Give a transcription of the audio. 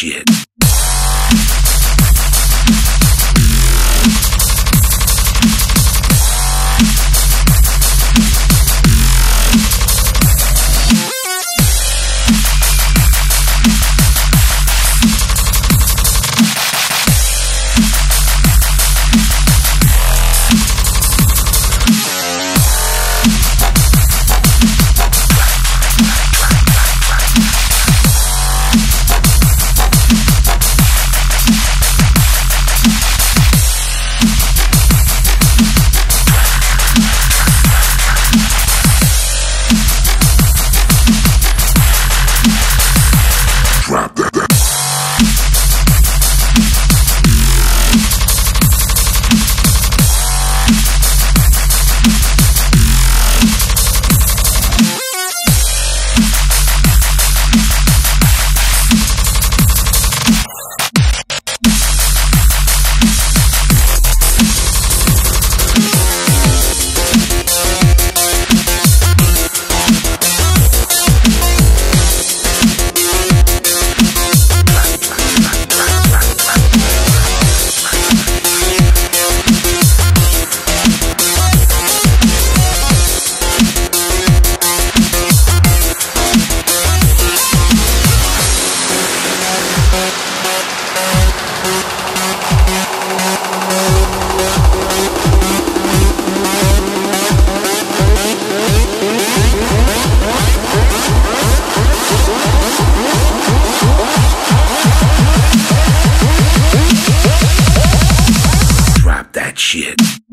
shit. Shit.